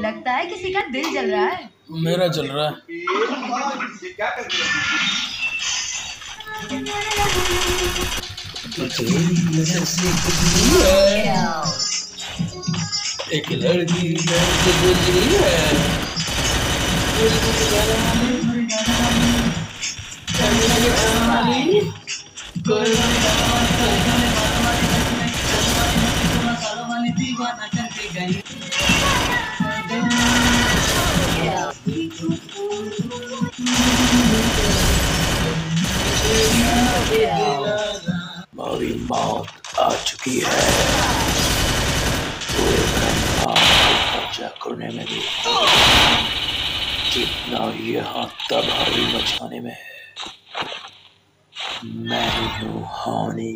लगता है किसी का दिल जल रहा है मेरा चल रहा है क्या कर रही एक लड़की गुजरी है हमारी मौत आ चुकी है। पूरे करने में भी। जितना यहाँ तबाही मचाने में है, मैं हूँ हानि।